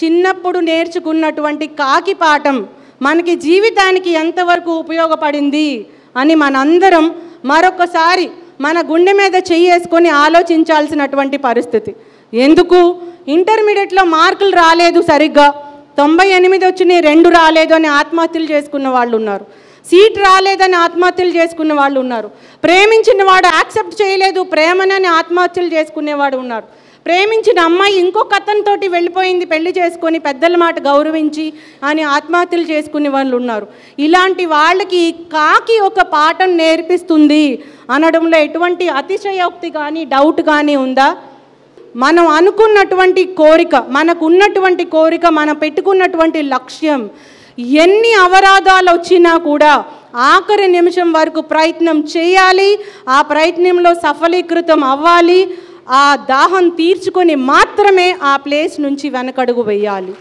చిన్నప్పుడు నేర్చుకున్నటువంటి కాకి పాఠం మనకి జీవితానికి ఎంతవరకు ఉపయోగపడింది అని మనందరం మరొకసారి మన గుండె మీద చెయ్యేసుకొని ఆలోచించాల్సినటువంటి పరిస్థితి. ఎందుకు? ఇంటర్మీడియట్లో మార్కులు రాలేదు సరిగ్గా. తొంభై ఎనిమిది వచ్చినాయి రెండు రాలేదు అని ఆత్మహత్యలు చేసుకున్న వాళ్ళు ఉన్నారు సీట్ రాలేదని ఆత్మహత్యలు చేసుకునే వాళ్ళు ఉన్నారు. ప్రేమించిన వాడు యాక్సెప్ట్ చేయలేదు ప్రేమనని ఆత్మహత్యలు చేసుకునేవాడు ఉన్నారు. ప్రేమించిన అమ్మాయి ఇంకొక అతనితోటి వెళ్ళిపోయింది పెళ్ళి చేసుకొని పెద్దల మాట గౌరవించి అని ఆత్మహత్యలు చేసుకునే వాళ్ళు ఉన్నారు. ఇలాంటి వాళ్ళకి కాకి ఒక పాఠం నేర్పిస్తుంది అనడంలో ఎటువంటి అతిశయోక్తి కానీ డౌట్ కానీ ఉందా? మనం అనుకున్నటువంటి కోరిక మనకు ఉన్నటువంటి కోరిక మనం పెట్టుకున్నటువంటి లక్ష్యం ఎన్ని అవరాధాలు వచ్చినా కూడా ఆఖరి నిమిషం వరకు ప్రయత్నం చేయాలి ఆ ప్రయత్నంలో సఫలీకృతం అవ్వాలి ఆ దాహం తీర్చుకొని మాత్రమే ఆ ప్లేస్ నుంచి వెనకడుగు వేయాలి.